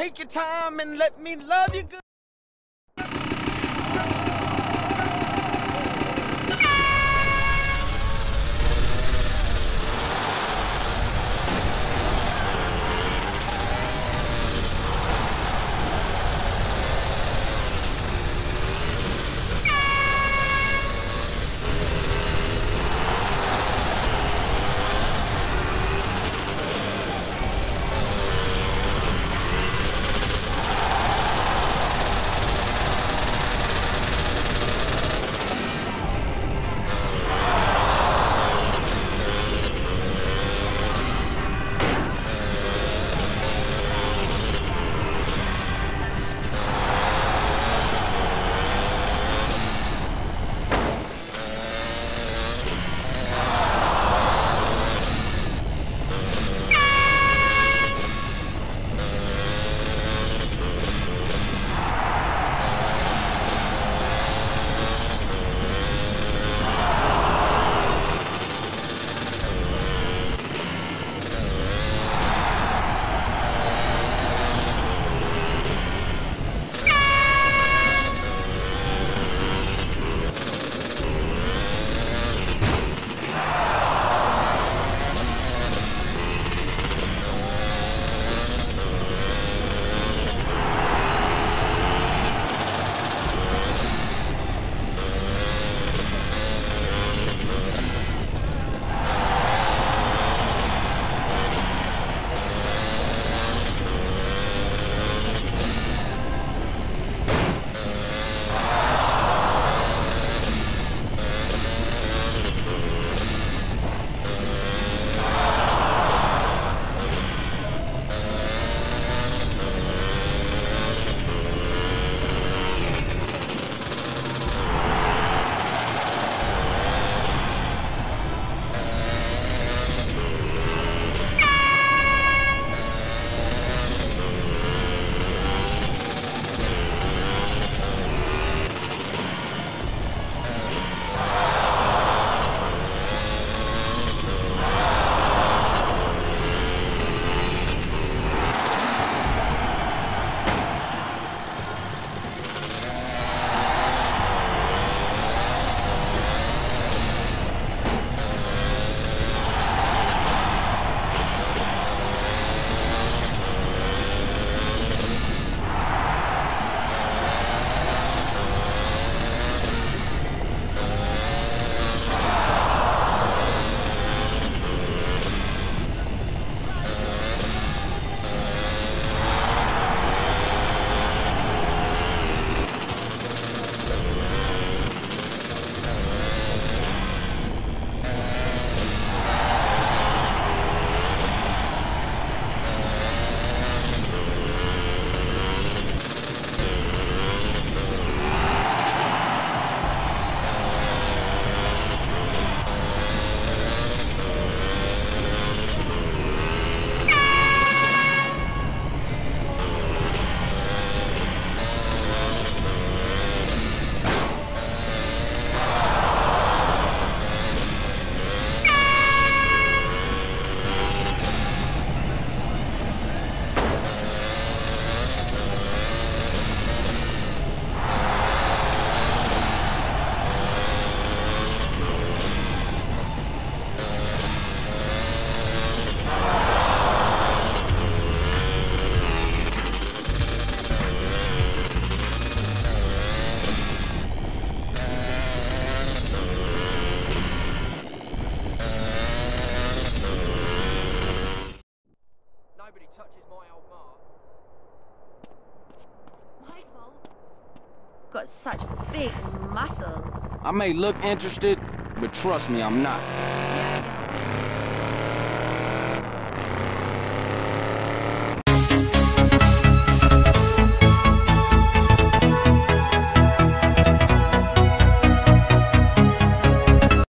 Take your time and let me love you good. Got such big muscles. I may look interested, but trust me, I'm not.